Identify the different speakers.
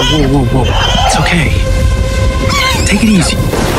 Speaker 1: whoa, whoa, whoa. It's okay. Take it easy.